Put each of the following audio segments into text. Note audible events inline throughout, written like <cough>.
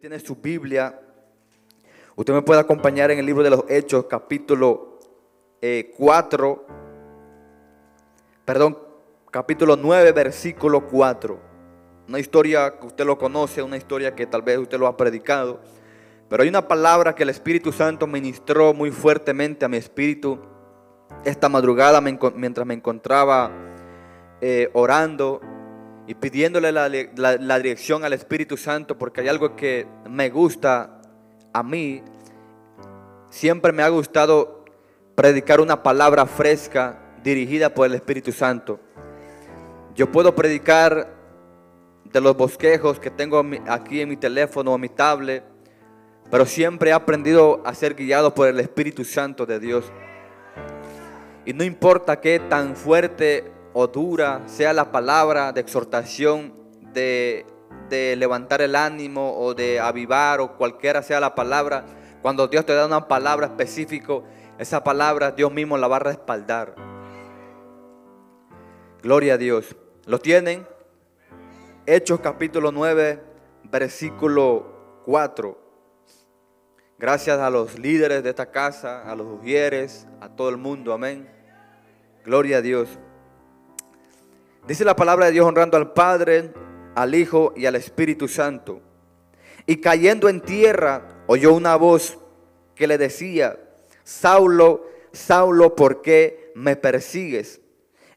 tiene su Biblia, usted me puede acompañar en el libro de los Hechos, capítulo 4, eh, perdón, capítulo 9, versículo 4. Una historia que usted lo conoce, una historia que tal vez usted lo ha predicado, pero hay una palabra que el Espíritu Santo ministró muy fuertemente a mi espíritu esta madrugada mientras me encontraba eh, orando y pidiéndole la, dirección al Espíritu Santo porque hay algo que me gusta a mí. Siempre me ha gustado predicar una palabra fresca dirigida por el Espíritu Santo. Yo puedo predicar de los bosquejos que tengo aquí en mi teléfono o mi tablet, pero siempre he aprendido a ser guiado por el Espíritu Santo de Dios. Y no importa qué tan fuerte o dura sea la palabra de exhortación, de, levantar el ánimo o de avivar o cualquiera sea la palabra, cuando Dios te da una palabra específica, esa palabra Dios mismo la va a respaldar. Gloria a Dios. ¿Lo tienen? Hechos capítulo 9, versículo 4. Gracias a los líderes de esta casa, a los ujieres, a todo el mundo. Amén. Gloria a Dios. Dice la palabra de Dios honrando al Padre, al Hijo y al Espíritu Santo. Y cayendo en tierra, oyó una voz que le decía, Saulo, Saulo, ¿por qué me persigues?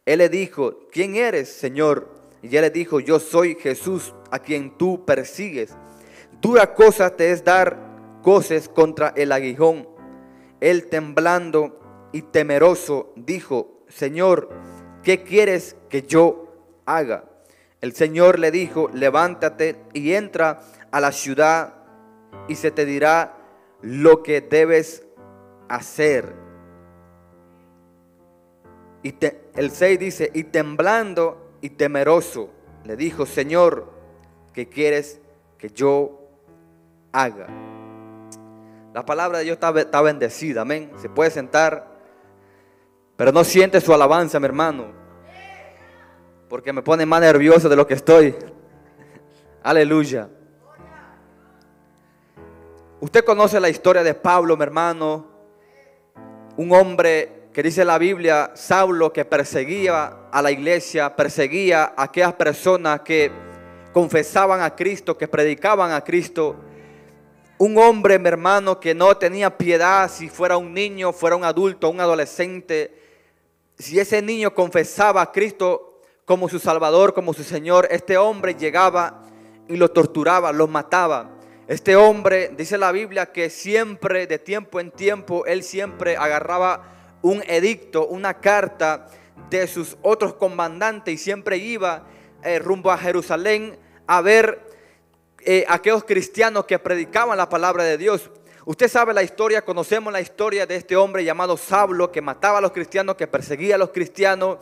Él le dijo, ¿quién eres, Señor? Y él le dijo, yo soy Jesús, a quien tú persigues. Dura cosa te es dar coces contra el aguijón. Él temblando y temeroso dijo, Señor, ¿qué quieres que yo haga? El Señor le dijo, levántate y entra a la ciudad y se te dirá lo que debes hacer. Y el 6 dice, y temblando y temeroso, le dijo, Señor, ¿qué quieres que yo haga? La palabra de Dios está, está bendecida, amén. Se puede sentar. Pero no siente su alabanza, mi hermano. Porque me pone más nervioso de lo que estoy. <laughs> Aleluya. Usted conoce la historia de Pablo, mi hermano. Un hombre que dice la Biblia, Saulo, que perseguía a la iglesia, perseguía a aquellas personas que confesaban a Cristo, que predicaban a Cristo. Un hombre, mi hermano, que no tenía piedad si fuera un niño, fuera un adulto, un adolescente si ese niño confesaba a Cristo como su Salvador, como su Señor, este hombre llegaba y lo torturaba, lo mataba. Este hombre, dice la Biblia, que siempre, de tiempo en tiempo, él siempre agarraba un edicto, una carta de sus otros comandantes y siempre iba eh, rumbo a Jerusalén a ver eh, aquellos cristianos que predicaban la palabra de Dios. Usted sabe la historia, conocemos la historia de este hombre llamado Saulo que mataba a los cristianos, que perseguía a los cristianos.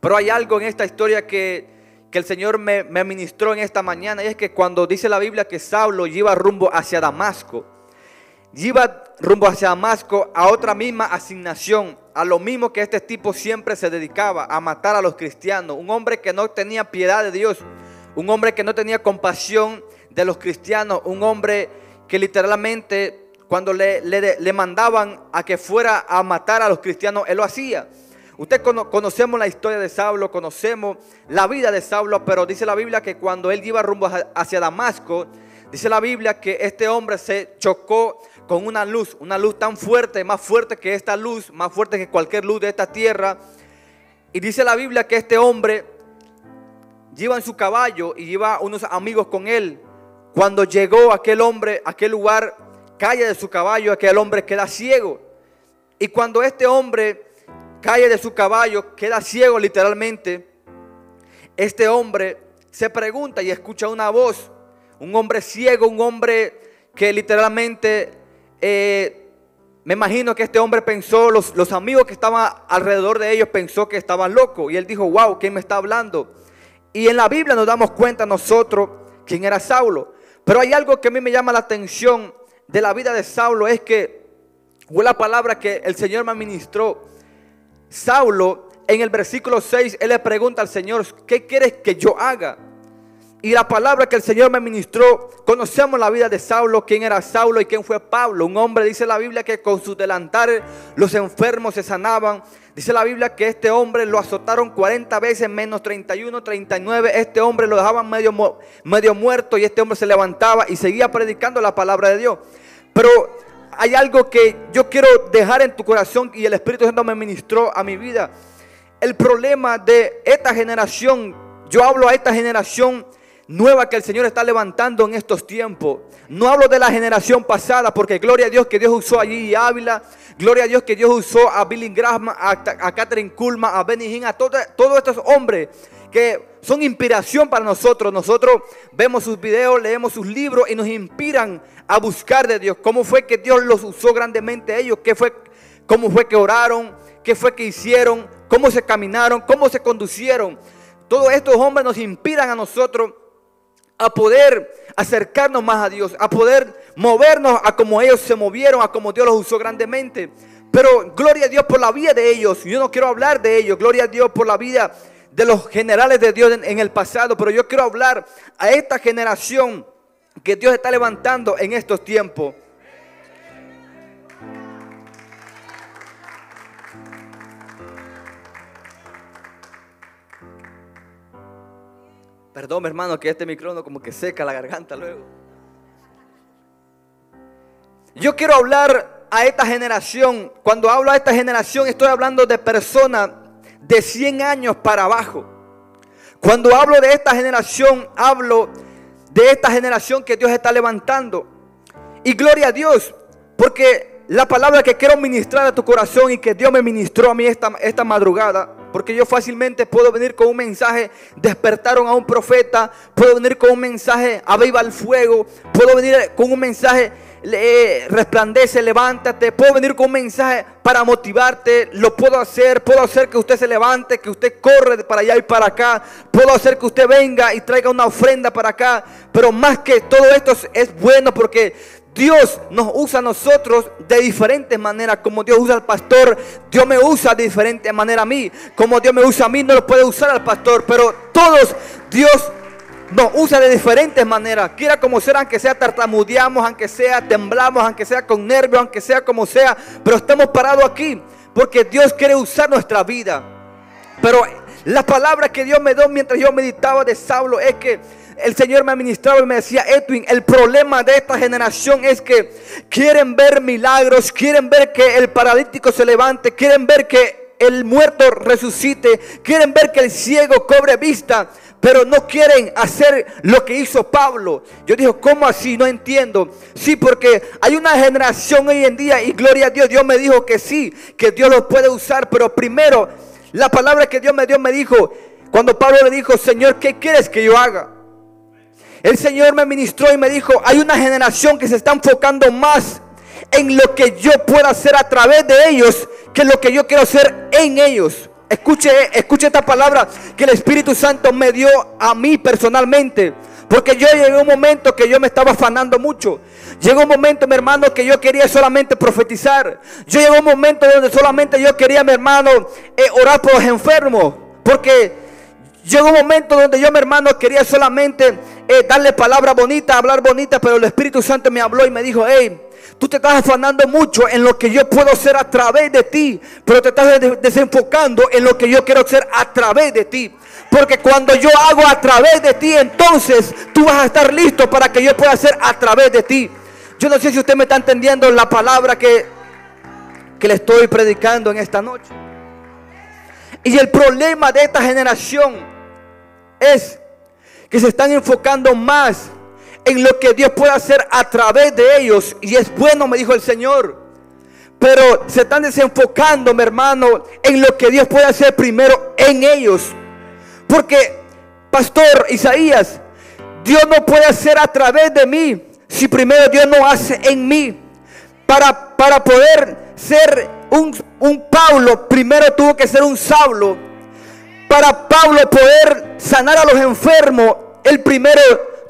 Pero hay algo en esta historia que, el Señor me, me ministró en esta mañana y es que cuando dice la Biblia que Saulo iba rumbo hacia Damasco, iba rumbo hacia Damasco a otra misma asignación, a lo mismo que este tipo siempre se dedicaba, a matar a los cristianos. Un hombre que no tenía piedad de Dios, un hombre que no tenía compasión de los cristianos, un hombre que literalmente cuando le, le, mandaban a que fuera a matar a los cristianos, él lo hacía. Usted conocemos la historia de Saulo, conocemos la vida de Saulo, pero dice la Biblia que cuando él iba rumbo hacia Damasco, dice la Biblia que este hombre se chocó con una luz, una luz tan fuerte, más fuerte que esta luz, más fuerte que cualquier luz de esta tierra. Y dice la Biblia que este hombre lleva en su caballo y lleva unos amigos con él. Cuando llegó aquel hombre aquel lugar, cae de su caballo, aquel hombre queda ciego. Y cuando este hombre cae de su caballo, queda ciego literalmente, este hombre se pregunta y escucha una voz, un hombre ciego, un hombre que literalmente, eh, me imagino que este hombre pensó, los, los amigos que estaban alrededor de ellos pensó que estaban locos. Y él dijo, wow, ¿quién me está hablando? Y en la Biblia nos damos cuenta nosotros quién era Saulo. Pero hay algo que a mí me llama la atención de la vida de Saulo, es que fue la palabra que el Señor me administró. Saulo, en el versículo 6, él le pregunta al Señor, ¿qué quieres que yo haga? Y la palabra que el Señor me ministró, conocemos la vida de Saulo, quién era Saulo y quién fue Pablo. Un hombre, dice la Biblia, que con sus delantares los enfermos se sanaban. Dice la Biblia que este hombre lo azotaron 40 veces, menos 31, 39. Este hombre lo dejaban medio, medio muerto y este hombre se levantaba y seguía predicando la palabra de Dios. Pero hay algo que yo quiero dejar en tu corazón y el Espíritu Santo me ministró a mi vida. El problema de esta generación, yo hablo a esta generación nueva que el Señor está levantando en estos tiempos. No hablo de la generación pasada, porque gloria a Dios que Dios usó allí a Ávila, gloria a Dios que Dios usó a Billy Graham, a, Catherine Kulma, a Benny Hinn, a todos estos hombres que son inspiración para nosotros. Nosotros vemos sus videos, leemos sus libros y nos inspiran a buscar de Dios. ¿Cómo fue que Dios los usó grandemente ellos? ¿Qué fue, ¿Cómo fue que oraron? ¿Qué fue que hicieron? ¿Cómo se caminaron? ¿Cómo se conducieron? Todos estos hombres nos inspiran a nosotros a poder acercarnos más a Dios, a poder movernos a como ellos se movieron, a como Dios los usó grandemente. Pero gloria a Dios por la vida de ellos. Yo no quiero hablar de ellos. Gloria a Dios por la vida de los generales de Dios en, el pasado. Pero yo quiero hablar a esta generación que Dios está levantando en estos tiempos. Perdón, hermano, que este micrófono como que seca la garganta luego. Yo quiero hablar a esta generación. Cuando hablo a esta generación, estoy hablando de personas de 100 años para abajo. Cuando hablo de esta generación, hablo de esta generación que Dios está levantando. Y gloria a Dios, porque la palabra que quiero ministrar a tu corazón y que Dios me ministró a mí esta, esta madrugada porque yo fácilmente puedo venir con un mensaje, despertaron a un profeta, puedo venir con un mensaje, aviva el fuego, puedo venir con un mensaje, resplandece, levántate, puedo venir con un mensaje para motivarte, lo puedo hacer, puedo hacer que usted se levante, que usted corre para allá y para acá, puedo hacer que usted venga y traiga una ofrenda para acá, pero más que todo esto es bueno porque Dios nos usa a nosotros de diferentes maneras. Como Dios usa al pastor, Dios me usa de diferente manera a mí. Como Dios me usa a mí, no lo puede usar al pastor. Pero todos Dios nos usa de diferentes maneras. Quiera como sea, aunque sea tartamudeamos, aunque sea temblamos, aunque sea con nervios, aunque sea como sea. Pero estamos parados aquí porque Dios quiere usar nuestra vida. Pero la palabra que Dios me dio mientras yo meditaba de Saulo es que el Señor me administraba y me decía, Edwin, el problema de esta generación es que quieren ver milagros, quieren ver que el paralítico se levante, quieren ver que el muerto resucite, quieren ver que el ciego cobre vista, pero no quieren hacer lo que hizo Pablo. Yo dije, ¿cómo así? No entiendo. Sí, porque hay una generación hoy en día y gloria a Dios, Dios me dijo que sí, que Dios lo puede usar, pero primero la palabra que Dios me dio me dijo, cuando Pablo le dijo, Señor, ¿qué quieres que yo haga? El Señor me ministró y me dijo, hay una generación que se está enfocando más en lo que yo pueda hacer a través de ellos que lo que yo quiero hacer en ellos. Escuche, escuche esta palabra que el Espíritu Santo me dio a mí personalmente. Porque yo llegué a un momento que yo me estaba afanando mucho. Llegó un momento, mi hermano, que yo quería solamente profetizar. Yo llegó un momento donde solamente yo quería, mi hermano, eh, orar por los enfermos. Porque llegó un momento donde yo, mi hermano, quería solamente eh, darle palabra bonita, hablar bonita, pero el Espíritu Santo me habló y me dijo, hey, tú te estás afanando mucho en lo que yo puedo hacer a través de ti, pero te estás desenfocando en lo que yo quiero hacer a través de ti. Porque cuando yo hago a través de ti, entonces tú vas a estar listo para que yo pueda hacer a través de ti. Yo no sé si usted me está entendiendo la palabra que, que le estoy predicando en esta noche. Y el problema de esta generación es que se están enfocando más en lo que Dios puede hacer a través de ellos. Y es bueno, me dijo el Señor. Pero se están desenfocando, mi hermano, en lo que Dios puede hacer primero en ellos. Porque, Pastor Isaías, Dios no puede hacer a través de mí si primero Dios no hace en mí. Para, para poder ser un, un Pablo, primero tuvo que ser un Saulo para Pablo poder sanar a los enfermos, el primero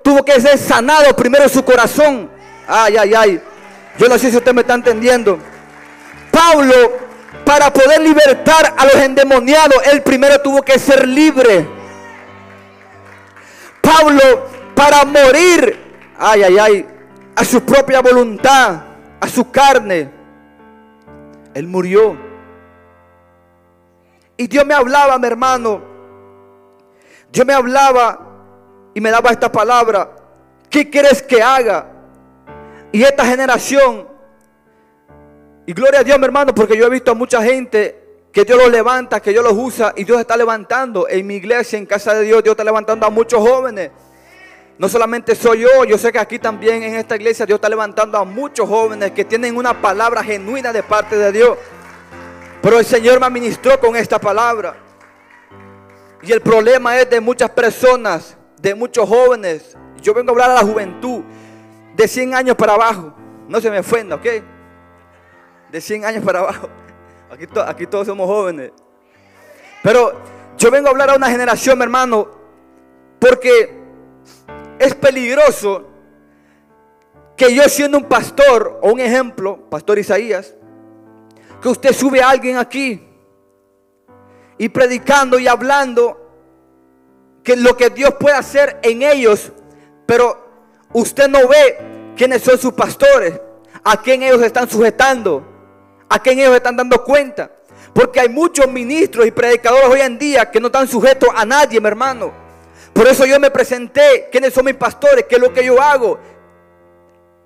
tuvo que ser sanado primero su corazón. Ay, ay, ay. Yo no sé si usted me está entendiendo. Pablo, para poder libertar a los endemoniados, él primero tuvo que ser libre. Pablo, para morir, ay, ay, ay, a su propia voluntad, a su carne. Él murió. Y Dios me hablaba, mi hermano. Dios me hablaba y me daba esta palabra. ¿Qué quieres que haga? Y esta generación, y gloria a Dios, mi hermano, porque yo he visto a mucha gente que Dios los levanta, que Dios los usa y Dios está levantando en mi iglesia, en casa de Dios, Dios está levantando a muchos jóvenes. No solamente soy yo, yo sé que aquí también en esta iglesia Dios está levantando a muchos jóvenes que tienen una palabra genuina de parte de Dios. Pero el Señor me administró con esta palabra. Y el problema es de muchas personas, de muchos jóvenes. Yo vengo a hablar a la juventud de 100 años para abajo. No se me ofenda, ¿ok? De 100 años para abajo. <laughs> Aquí, aquí todos somos jóvenes. Pero yo vengo a hablar a una generación, mi hermano, porque es peligroso que yo siendo un pastor o un ejemplo, pastor Isaías, que usted sube a alguien aquí y predicando y hablando que lo que Dios puede hacer en ellos, pero usted no ve quiénes son sus pastores, a quién ellos están sujetando, a quién ellos están dando cuenta. Porque hay muchos ministros y predicadores hoy en día que no están sujetos a nadie, mi hermano. Por eso yo me presenté, quiénes son mis pastores, qué es lo que yo hago,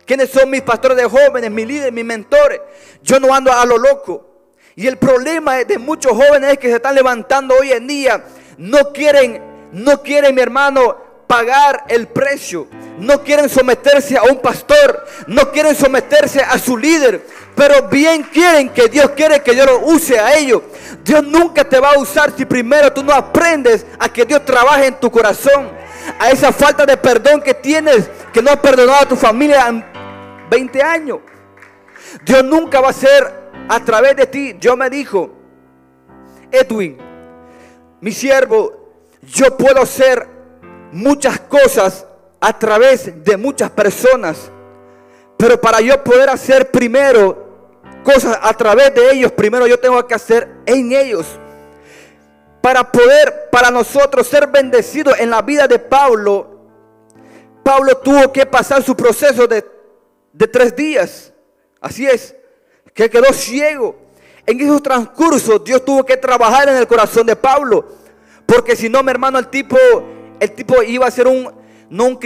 quiénes son mis pastores de jóvenes, mis líderes, mis mentores. Yo no ando a lo loco. Y el problema de muchos jóvenes que se están levantando hoy en día, no quieren, no quieren, mi hermano, pagar el precio. No quieren someterse a un pastor, no quieren someterse a su líder, pero bien quieren que Dios quiere que Dios lo use a ellos. Dios nunca te va a usar si primero tú no aprendes a que Dios trabaje en tu corazón. A esa falta de perdón que tienes, que no has perdonado a tu familia 20 años. Dios nunca va a ser a través de ti. Dios me dijo, Edwin, mi siervo, yo puedo ser muchas cosas a través de muchas personas. Pero para yo poder hacer primero cosas a través de ellos, primero yo tengo que hacer en ellos. Para poder, para nosotros ser bendecidos en la vida de Pablo, Pablo tuvo que pasar su proceso de, de tres días. Así es, que quedó ciego. En esos transcursos Dios tuvo que trabajar en el corazón de Pablo. Porque si no, mi hermano, el tipo el tipo iba a ser un, no un,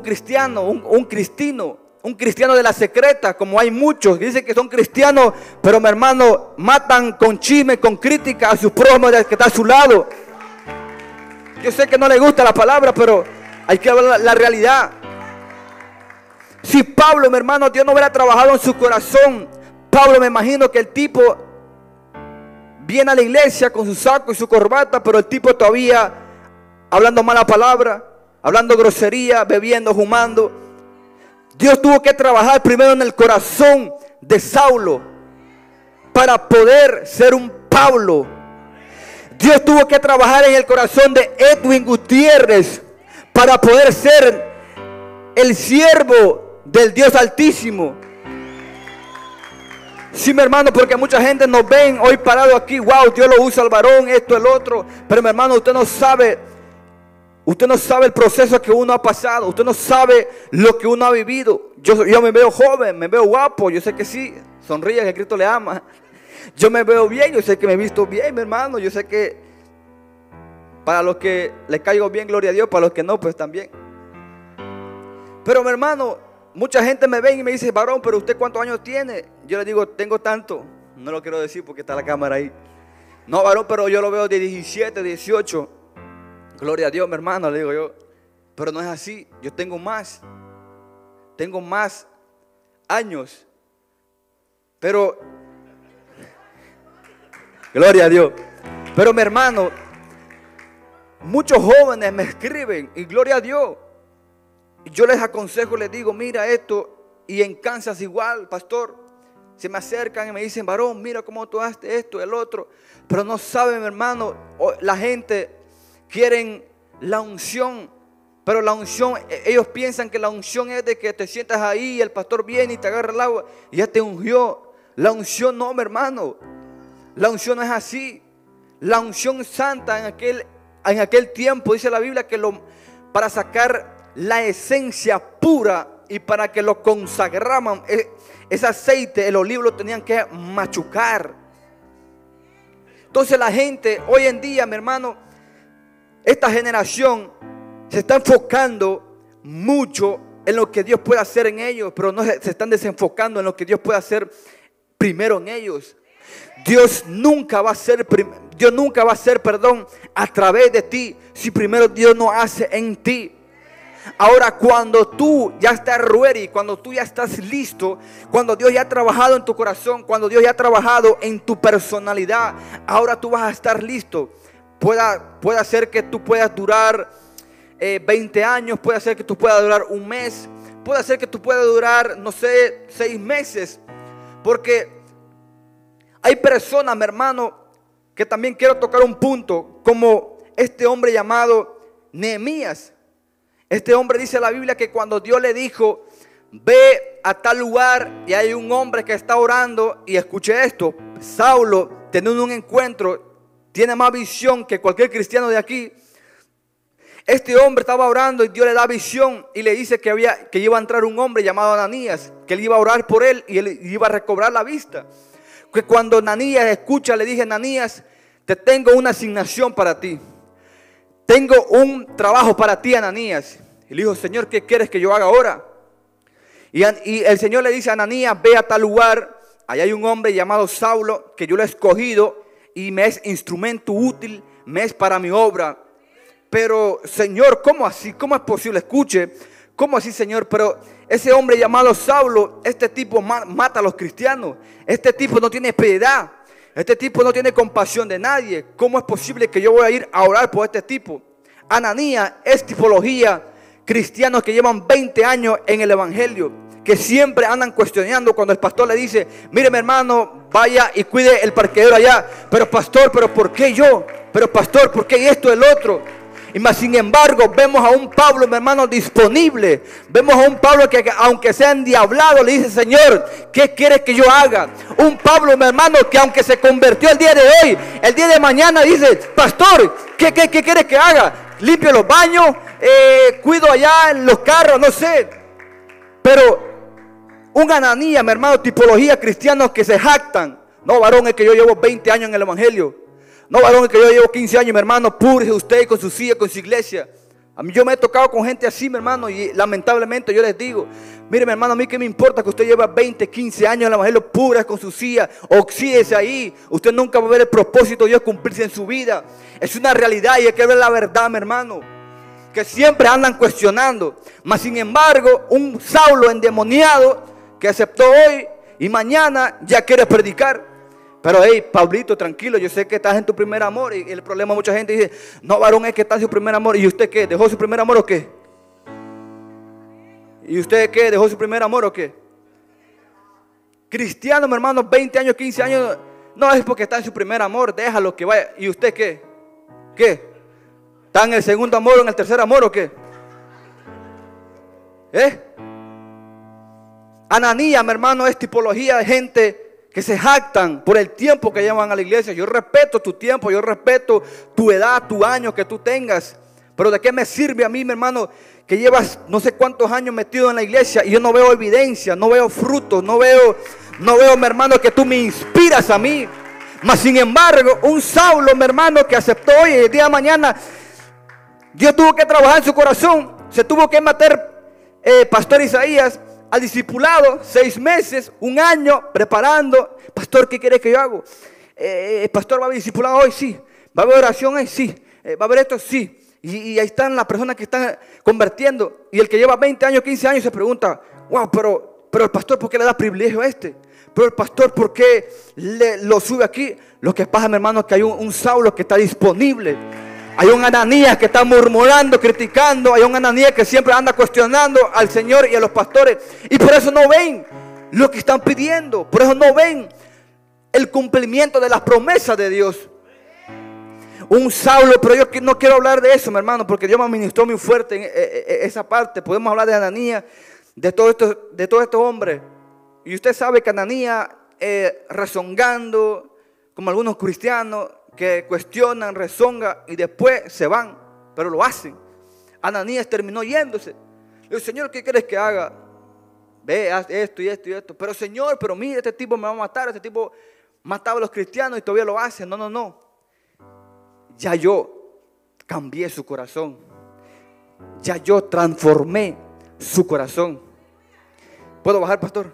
cristiano, un, cristino, un cristiano de la secreta, como hay muchos que dicen que son cristianos, pero mi hermano matan con chisme, con crítica a su prójimo que está a su lado. Yo sé que no le gusta la palabra, pero hay que hablar la, realidad. Si Pablo, mi hermano, Dios no hubiera trabajado en su corazón, Pablo me imagino que el tipo viene a la iglesia con su saco y su corbata, pero el tipo todavía hablando mala palabra, hablando grosería, bebiendo, fumando. Dios tuvo que trabajar primero en el corazón de Saulo para poder ser un Pablo. Dios tuvo que trabajar en el corazón de Edwin Gutiérrez para poder ser el siervo del Dios Altísimo. Sí, mi hermano, porque mucha gente nos ven hoy parado aquí, wow, Dios lo usa al varón, esto, el otro. Pero mi hermano, usted no sabe Usted no sabe el proceso que uno ha pasado. Usted no sabe lo que uno ha vivido. Yo, yo me veo joven, me veo guapo. Yo sé que sí. Sonríe que Cristo le ama. Yo me veo bien. Yo sé que me he visto bien, mi hermano. Yo sé que para los que le caigo bien, gloria a Dios. Para los que no, pues también. Pero mi hermano, mucha gente me ve y me dice, varón, pero usted cuántos años tiene? Yo le digo, tengo tanto. No lo quiero decir porque está la cámara ahí. No, varón, pero yo lo veo de 17, 18. Gloria a Dios, mi hermano, le digo yo. Pero no es así. Yo tengo más. Tengo más años. Pero, gloria a Dios. Pero mi hermano, muchos jóvenes me escriben y gloria a Dios. Yo les aconsejo, les digo, mira esto. Y en Kansas igual, pastor. Se me acercan y me dicen, varón, mira cómo tú haces esto, el otro. Pero no saben, hermano, la gente quieren la unción. Pero la unción, e, ellos piensan que la unción es de que te sientas ahí y el pastor viene y te agarra el agua y ya te ungió. La unción no, mi hermano. La unción no es así. La unción santa en aquel, en aquel tiempo, dice la Biblia, que lo, para sacar la esencia pura y para que lo consagraran, e, ese aceite, el olivo lo tenían que machucar. Entonces la gente hoy en día, mi hermano, esta generación se está enfocando mucho en lo que Dios puede hacer en ellos, pero no se, están desenfocando en lo que Dios puede hacer primero en ellos. Dios nunca va a ser Dios nunca va a ser, perdón, a través de ti si primero Dios no hace en ti. Ahora, cuando tú ya estás ready, cuando tú ya estás listo, cuando Dios ya ha trabajado en tu corazón, cuando Dios ya ha trabajado en tu personalidad, ahora tú vas a estar listo. Pueda, puede ser que tú puedas durar 20 eh, años, puede ser que tú puedas durar un mes, puede ser que tú puedas durar, no sé, seis meses. Porque hay personas, mi hermano, que también quiero tocar un punto, como este hombre llamado Nehemías. Este hombre dice en la Biblia que cuando Dios le dijo, ve a tal lugar y hay un hombre que está orando y escuche esto, Saulo teniendo un encuentro, tiene más visión que cualquier cristiano de aquí. Este hombre estaba orando y Dios le da visión y le dice que, había, que iba a entrar un hombre llamado Ananías, que él iba a orar por él y él iba a recobrar la vista. Que cuando Ananías escucha, le dije, Ananías, te tengo una asignación para ti tengo un trabajo para ti, Ananías. Y le dijo, Señor, ¿qué quieres que yo haga ahora? Y, el Señor le dice Ananías, ve a tal lugar, allá hay un hombre llamado Saulo, que yo lo he escogido y me es instrumento útil, me es para mi obra. Pero, Señor, ¿cómo así? ¿Cómo es posible? Escuche, ¿cómo así, Señor? Pero ese hombre llamado Saulo, este tipo mata a los cristianos. Este tipo no tiene piedad. Este tipo no tiene compasión de nadie. ¿Cómo es posible que yo voy a ir a orar por este tipo? Ananía es tipología cristianos que llevan 20 años en el Evangelio, que siempre andan cuestionando cuando el pastor le dice, mire mi hermano, vaya y cuide el parqueadero allá. Pero pastor, pero ¿por qué yo? Pero pastor, ¿por qué esto, el otro? Y más sin embargo, vemos a un Pablo, mi hermano, disponible. Vemos a un Pablo que, aunque sea endiablado, le dice, Señor, ¿qué quieres que yo haga? Un Pablo, mi hermano, que aunque se convirtió el día de hoy, el día de mañana dice, Pastor, ¿qué, qué, quieres que haga? Limpio los baños, eh, cuido allá en los carros, no sé. Pero un ananía, mi hermano, tipología cristianos que se jactan. No, varón, es que yo llevo 20 años en el Evangelio. No, varón, que yo llevo 15 años, mi hermano, purge usted con su silla, con su iglesia. A mí yo me he tocado con gente así, mi hermano, y lamentablemente yo les digo, mire, mi hermano, a mí que me importa que usted lleva 20, 15 años en el Evangelio pura con su silla, oxídese ahí. Usted nunca va a ver el propósito de Dios cumplirse en su vida. Es una realidad y hay que ver la verdad, mi hermano. Que siempre andan cuestionando. Mas, sin embargo, un Saulo endemoniado que aceptó hoy y mañana ya quiere predicar. Pero hey, Pablito, tranquilo, yo sé que estás en tu primer amor. Y el problema, mucha gente dice, no, varón, es que está en su primer amor. ¿Y usted qué? ¿Dejó su primer amor o qué? ¿Y usted qué? ¿Dejó su primer amor o qué? Cristiano, mi hermano, 20 años, 15 años. No es porque está en su primer amor, déjalo que vaya. ¿Y usted qué? ¿Qué? ¿Está en el segundo amor o en el tercer amor o qué? ¿Eh? Ananía, mi hermano, es tipología de gente que se jactan por el tiempo que llevan a la iglesia. Yo respeto tu tiempo, yo respeto tu edad, tu año que tú tengas. Pero ¿de qué me sirve a mí, mi hermano, que llevas no sé cuántos años metido en la iglesia y yo no veo evidencia, no veo frutos, no veo, no veo, mi hermano, que tú me inspiras a mí. Mas sin embargo, un Saulo, mi hermano, que aceptó hoy el día de mañana, Dios tuvo que trabajar en su corazón, se tuvo que matar eh, Pastor Isaías al discipulado seis meses, un año preparando. Pastor, ¿qué quiere que yo hago? Eh, eh, pastor, ¿va a haber discipulado hoy? Sí. ¿Va a haber oración hoy? Sí. Eh, ¿Va a haber esto? Sí. Y, ahí están las personas que están convirtiendo. Y el que lleva 20 años, 15 años se pregunta, wow, pero, pero el pastor, ¿por qué le da privilegio a este? Pero el pastor, ¿por qué lo sube aquí? Lo que pasa, mi hermano, es que hay un Saulo que está disponible hay un Ananías que está murmurando, criticando. Hay un Ananías que siempre anda cuestionando al Señor y a los pastores. Y por eso no ven lo que están pidiendo. Por eso no ven el cumplimiento de las promesas de Dios. Un Saulo, pero yo no quiero hablar de eso, mi hermano, porque Dios me administró muy fuerte en e, e, e, esa parte. Podemos hablar de Ananías, de todos estos, de todo estos hombres. Y usted sabe que Ananías, eh, rezongando, como algunos cristianos, que cuestionan, rezongan y después se van, pero lo hacen. Ananías terminó yéndose. Le digo, Señor, ¿qué quieres que haga? Ve, haz esto y esto y esto. Pero Señor, pero mira, este tipo me va a matar. Este tipo mataba a los cristianos y todavía lo hace. No, no, no. Ya yo cambié su corazón. Ya yo transformé su corazón. ¿Puedo bajar, pastor?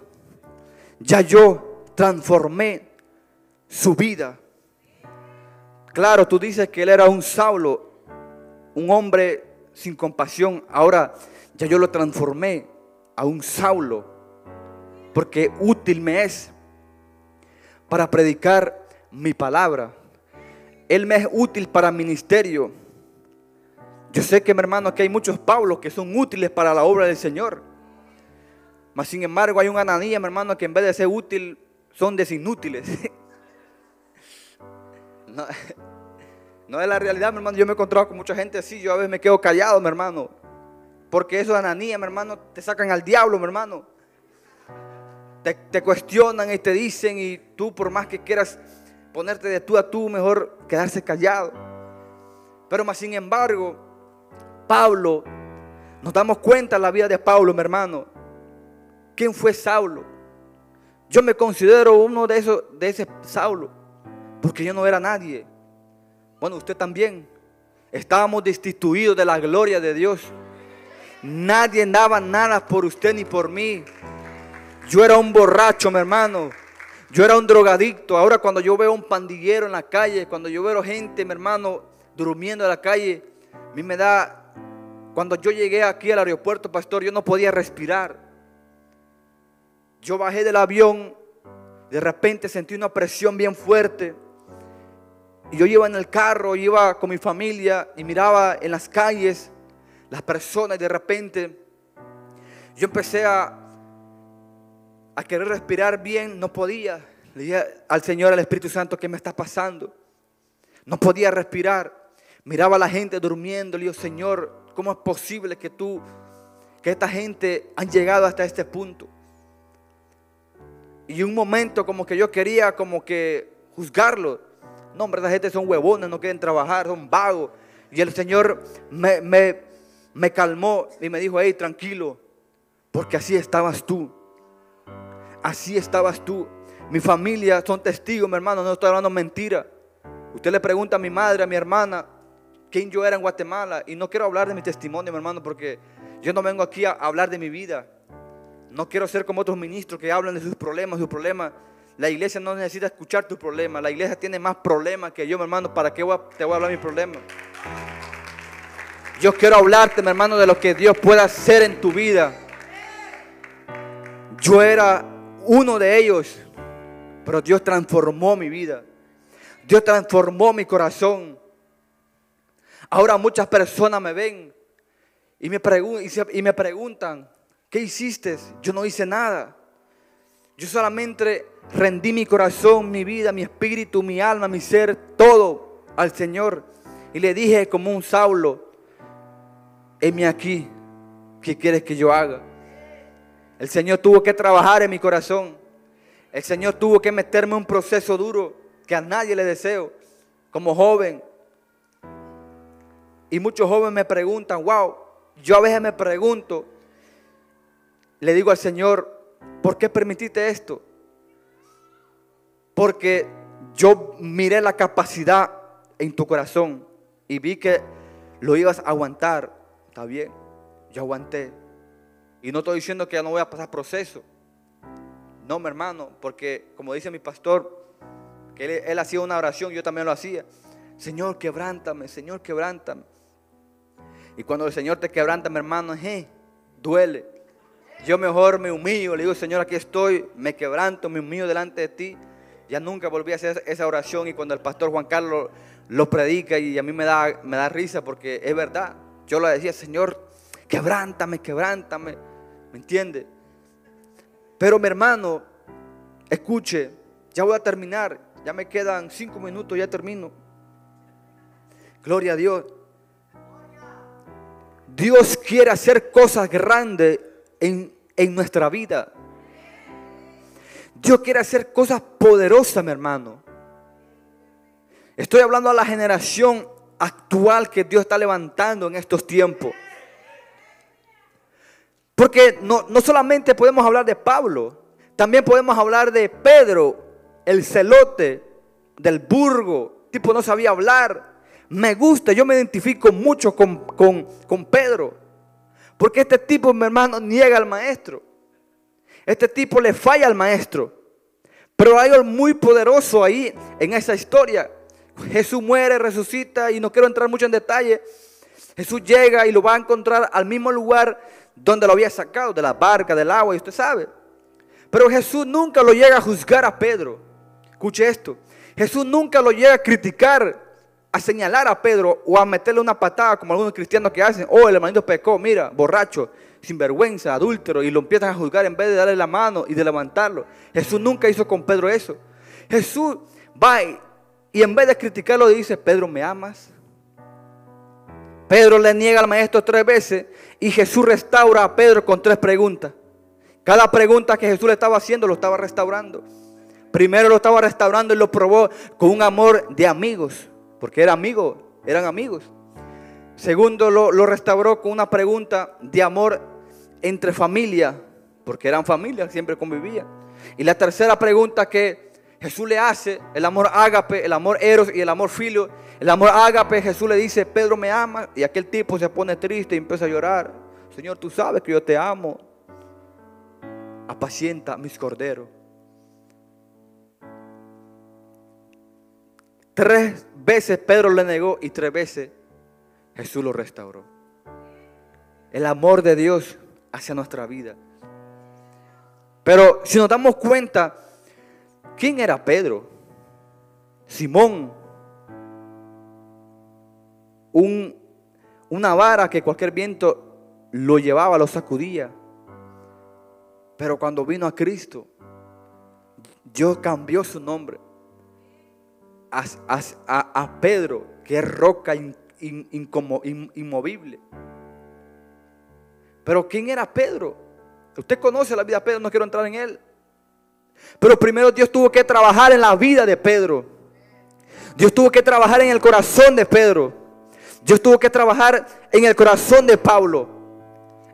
Ya yo transformé su vida. Claro, tú dices que él era un Saulo, un hombre sin compasión. Ahora ya yo lo transformé a un Saulo, porque útil me es para predicar mi palabra. Él me es útil para ministerio. Yo sé que, mi hermano, aquí hay muchos Paulos que son útiles para la obra del Señor. Mas, sin embargo, hay un Ananías, mi hermano, que en vez de ser útil, son desinútiles. <laughs> <laughs> no, es la realidad, mi hermano. Yo me he encontrado con mucha gente así. Yo a veces me quedo callado, mi hermano. Porque esos Ananías, mi hermano, te sacan al diablo, mi hermano. Te, cuestionan y te dicen y tú por más que quieras ponerte de tú a tú, mejor quedarse callado. Pero más sin embargo, Pablo, nos damos cuenta en la vida de Pablo, mi hermano. ¿Quién fue Saulo? Yo me considero uno de esos, de ese Saulo, porque yo no era nadie. Bueno, usted también. Estábamos destituidos de la gloria de Dios. Nadie daba nada por usted ni por mí. Yo era un borracho, mi hermano. Yo era un drogadicto. Ahora cuando yo veo un pandillero en la calle, cuando yo veo gente, mi hermano, durmiendo en la calle, a mí me da... Cuando yo llegué aquí al aeropuerto, pastor, yo no podía respirar. Yo bajé del avión, de repente sentí una presión bien fuerte. Y yo iba en el carro, iba con mi familia y miraba en las calles las personas y de repente yo empecé a, a querer respirar bien, no podía. Le dije al Señor, al Espíritu Santo, ¿qué me está pasando? No podía respirar. Miraba a la gente durmiendo. Le digo, Señor, ¿cómo es posible que tú, que esta gente han llegado hasta este punto? Y un momento como que yo quería como que juzgarlo. No, hombre, esa gente son huevones, no quieren trabajar, son vagos. Y el Señor me, me, me calmó y me dijo, hey, tranquilo, porque así estabas tú. Así estabas tú. Mi familia son testigos, mi hermano, no estoy hablando mentira. Usted le pregunta a mi madre, a mi hermana, quién yo era en Guatemala. Y no quiero hablar de mi testimonio, mi hermano, porque yo no vengo aquí a hablar de mi vida. No quiero ser como otros ministros que hablan de sus problemas, sus problemas. La iglesia no necesita escuchar tus problemas. La iglesia tiene más problemas que yo, mi hermano. ¿Para qué te voy a hablar de mis problemas? Yo quiero hablarte, mi hermano, de lo que Dios pueda hacer en tu vida. Yo era uno de ellos, pero Dios transformó mi vida. Dios transformó mi corazón. Ahora muchas personas me ven y me, y me preguntan, ¿qué hiciste? Yo no hice nada. Yo solamente rendí mi corazón, mi vida, mi espíritu, mi alma, mi ser, todo al Señor. Y le dije como un Saulo, heme aquí, ¿qué quieres que yo haga? El Señor tuvo que trabajar en mi corazón. El Señor tuvo que meterme en un proceso duro que a nadie le deseo. Como joven, y muchos jóvenes me preguntan, wow, yo a veces me pregunto, le digo al Señor, ¿por qué permitiste esto? Porque yo miré la capacidad en tu corazón y vi que lo ibas a aguantar. Está bien, yo aguanté. Y no estoy diciendo que ya no voy a pasar proceso. No, mi hermano, porque como dice mi pastor, que él, hacía una oración, yo también lo hacía. Señor, quebrántame, Señor, quebrántame. Y cuando el Señor te quebranta, mi hermano, eh, duele. Yo mejor me humillo, le digo, Señor, aquí estoy, me quebranto, me humillo delante de ti. Ya nunca volví a hacer esa oración y cuando el pastor Juan Carlos lo predica y a mí me da, me da risa porque es verdad. Yo le decía, Señor, quebrántame, quebrántame. ¿Me entiende? Pero mi hermano, escuche, ya voy a terminar. Ya me quedan cinco minutos, ya termino. Gloria a Dios. Dios quiere hacer cosas grandes en, nuestra vida. Dios quiere hacer cosas poderosas, mi hermano. Estoy hablando a la generación actual que Dios está levantando en estos tiempos. Porque no, no solamente podemos hablar de Pablo, también podemos hablar de Pedro, el celote del burgo, tipo no sabía hablar. Me gusta, yo me identifico mucho con, con Pedro. Porque este tipo, mi hermano, niega al maestro. Este tipo le falla al maestro. Pero hay algo muy poderoso ahí en esa historia. Jesús muere, resucita y no quiero entrar mucho en detalle. Jesús llega y lo va a encontrar al mismo lugar donde lo había sacado, de la barca, del agua, y usted sabe. Pero Jesús nunca lo llega a juzgar a Pedro. Escuche esto. Jesús nunca lo llega a criticar, a señalar a Pedro o a meterle una patada como algunos cristianos que hacen. Oh, el hermanito pecó, mira, borracho, sinvergüenza, adúltero, y lo empiezan a juzgar en vez de darle la mano y de levantarlo. Jesús nunca hizo con Pedro eso. Jesús va y en vez de criticarlo dice, Pedro, ¿me amas? Pedro le niega al maestro tres veces y Jesús restaura a Pedro con tres preguntas. Cada pregunta que Jesús le estaba haciendo lo estaba restaurando. Primero lo estaba restaurando y lo probó con un amor de amigos, porque era amigo, eran amigos. Segundo, lo, lo restauró con una pregunta de amor entre familia, porque eran familia, siempre convivían. Y la tercera pregunta que Jesús le hace, el amor ágape, el amor eros y el amor filio, el amor ágape, Jesús le dice, Pedro me ama, y aquel tipo se pone triste y empieza a llorar. Señor, tú sabes que yo te amo. Apacienta mis corderos. Tres veces Pedro le negó y tres veces Jesús lo restauró. El amor de Dios hacia nuestra vida. Pero si nos damos cuenta, ¿quién era Pedro? Simón, una vara que cualquier viento lo llevaba, lo sacudía. Pero cuando vino a Cristo, Dios cambió su nombre a, Pedro, que es roca inmovible. Pero ¿quién era Pedro? Usted conoce la vida de Pedro, no quiero entrar en él. Pero primero Dios tuvo que trabajar en la vida de Pedro. Dios tuvo que trabajar en el corazón de Pedro. Dios tuvo que trabajar en el corazón de Pablo.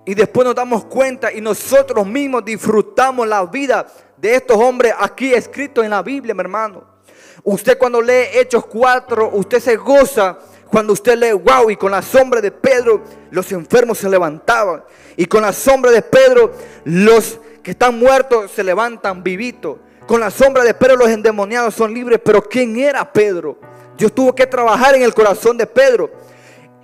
Y después nos damos cuenta y nosotros mismos disfrutamos la vida de estos hombres aquí escritos en la Biblia, mi hermano. Usted cuando lee Hechos 4, usted se goza cuando usted lee, wow, y con la sombra de Pedro los enfermos se levantaban. Y con la sombra de Pedro los que están muertos se levantan vivitos. Con la sombra de Pedro los endemoniados son libres. Pero ¿quién era Pedro? Dios tuvo que trabajar en el corazón de Pedro.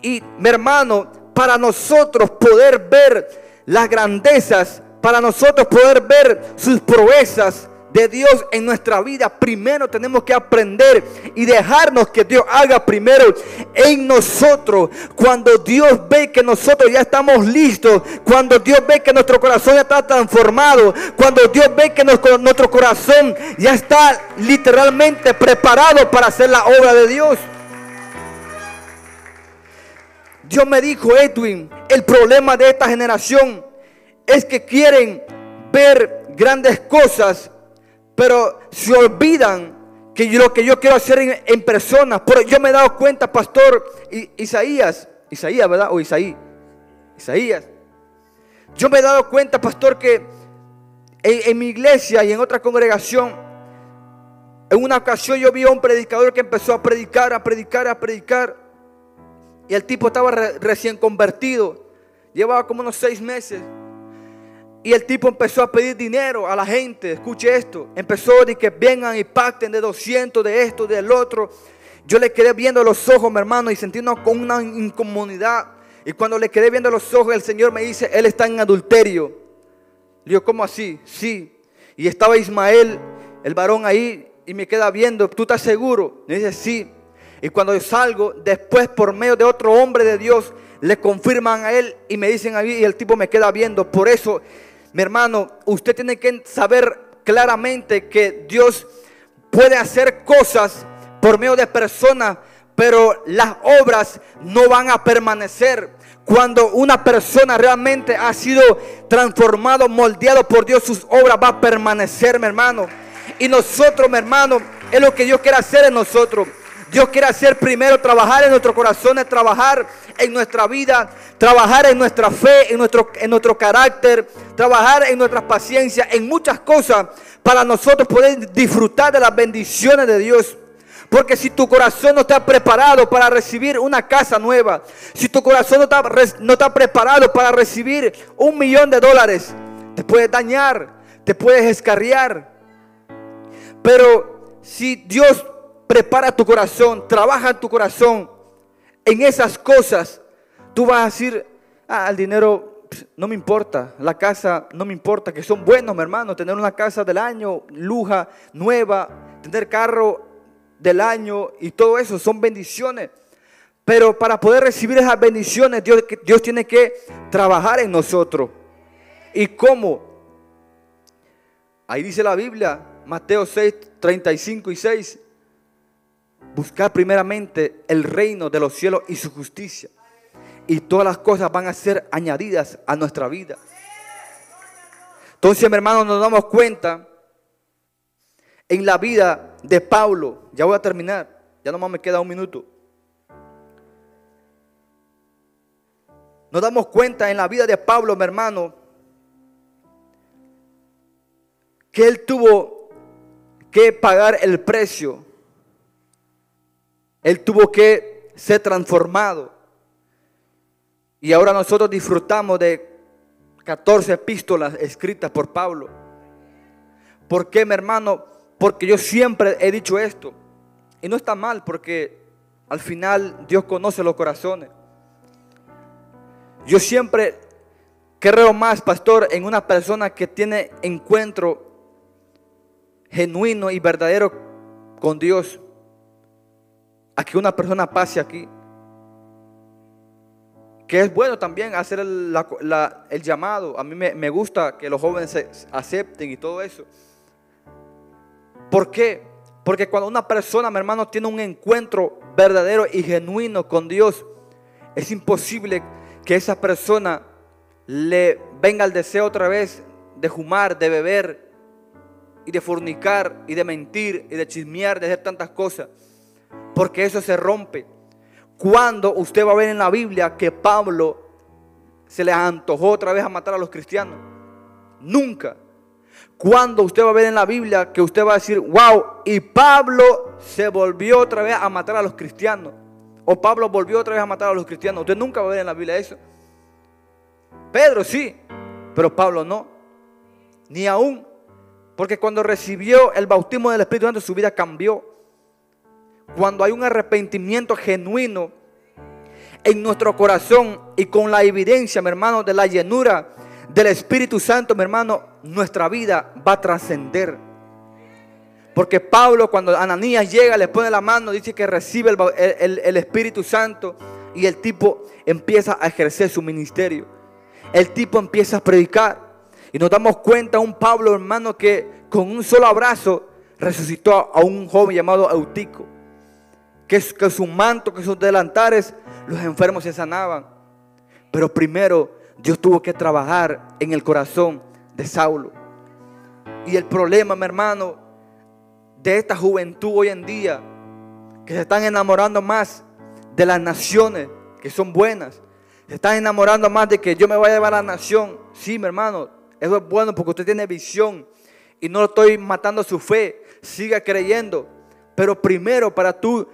Y mi hermano, para nosotros poder ver las grandezas, para nosotros poder ver sus proezas de Dios en nuestra vida, primero tenemos que aprender y dejarnos que Dios haga primero en nosotros. Cuando Dios ve que nosotros ya estamos listos, cuando Dios ve que nuestro corazón ya está transformado, cuando Dios ve que nuestro corazón ya está literalmente preparado para hacer la obra de Dios. Dios me dijo, Edwin, el problema de esta generación es que quieren ver grandes cosas, pero se olvidan que lo que yo quiero hacer en, personas. Pero yo me he dado cuenta, pastor Isaías, Isaías, ¿verdad? O Isaí, Isaías. Yo me he dado cuenta, pastor, que en mi iglesia y en otra congregación, en una ocasión yo vi a un predicador que empezó a predicar, a predicar, a predicar. Y el tipo estaba recién convertido. Llevaba como unos seis meses. Y el tipo empezó a pedir dinero a la gente. Escuche esto. Empezó de que vengan y pacten de 200, de esto, del otro. Yo le quedé viendo los ojos, mi hermano, y sentí una, una incomodidad. Y cuando le quedé viendo los ojos, el Señor me dice, Él está en adulterio. Le digo, ¿cómo así? Sí. Y estaba Ismael, el varón ahí, y me queda viendo, ¿tú estás seguro? Me dice, sí. Y cuando yo salgo, después por medio de otro hombre de Dios, le confirman a él y me dicen a mí y el tipo me queda viendo. Por eso, mi hermano, usted tiene que saber claramente que Dios puede hacer cosas por medio de personas, pero las obras no van a permanecer. Cuando una persona realmente ha sido transformado, moldeado por Dios, sus obras van a permanecer, mi hermano. Y nosotros, mi hermano, es lo que Dios quiere hacer en nosotros. Dios quiere hacer primero trabajar en nuestros corazones, trabajar en nuestra vida, trabajar en nuestra fe, en nuestro, en nuestro carácter, trabajar en nuestra paciencia, en muchas cosas para nosotros poder disfrutar de las bendiciones de Dios. Porque si tu corazón no está preparado para recibir una casa nueva, si tu corazón no está, no está preparado para recibir un millón de dólares, te puedes dañar, te puedes escarriar. Pero si Dios prepara tu corazón, trabaja tu corazón, en esas cosas, tú vas a decir, ah, el dinero no me importa, la casa no me importa, que son buenos, mi hermano, tener una casa del año, luja, nueva, tener carro del año y todo eso son bendiciones. Pero para poder recibir esas bendiciones, Dios, Dios tiene que trabajar en nosotros. ¿Y cómo? Ahí dice la Biblia, Mateo 6, 35 y 6. Buscar primeramente el reino de los cielos y su justicia. Y todas las cosas van a ser añadidas a nuestra vida. Entonces, mi hermano, nos damos cuenta en la vida de Pablo. Ya voy a terminar. Ya nomás me queda un minuto. Nos damos cuenta en la vida de Pablo, mi hermano, que él tuvo que pagar el precio. Él tuvo que ser transformado. Y ahora nosotros disfrutamos de 14 epístolas escritas por Pablo. ¿Por qué, mi hermano? Porque yo siempre he dicho esto. Y no está mal porque al final Dios conoce los corazones. Yo siempre creo más, pastor, en una persona que tiene encuentro genuino y verdadero con Dios a que una persona pase aquí. Que es bueno también hacer el, llamado. A mí me, me gusta que los jóvenes se acepten y todo eso. ¿Por qué? Porque cuando una persona, mi hermano, tiene un encuentro verdadero y genuino con Dios, es imposible que esa persona le venga el deseo otra vez de fumar, de beber y de fornicar y de mentir y de chismear, de hacer tantas cosas. Porque eso se rompe. Cuando usted va a ver en la Biblia que Pablo se le antojó otra vez a matar a los cristianos. Nunca. Cuando usted va a ver en la Biblia que usted va a decir, wow, y Pablo se volvió otra vez a matar a los cristianos. O Pablo volvió otra vez a matar a los cristianos. Usted nunca va a ver en la Biblia eso. Pedro sí, pero Pablo no. Ni aún. Porque cuando recibió el bautismo del Espíritu Santo su vida cambió. Cuando hay un arrepentimiento genuino en nuestro corazón y con la evidencia, mi hermano, de la llenura del Espíritu Santo, mi hermano, nuestra vida va a trascender. Porque Pablo cuando Ananías llega, le pone la mano, dice que recibe el, Espíritu Santo y el tipo empieza a ejercer su ministerio. El tipo empieza a predicar. Y nos damos cuenta, un Pablo hermano que con un solo abrazo resucitó a un joven llamado Eutico. Que, que su manto, que sus delantares, los enfermos se sanaban. Pero primero Dios tuvo que trabajar en el corazón de Saulo. Y el problema, mi hermano, de esta juventud hoy en día, que se están enamorando más de las naciones, que son buenas. Se están enamorando más de que yo me voy a llevar a la nación. Sí, mi hermano, eso es bueno porque usted tiene visión. Y no estoy matando su fe. Siga creyendo. Pero primero, para tú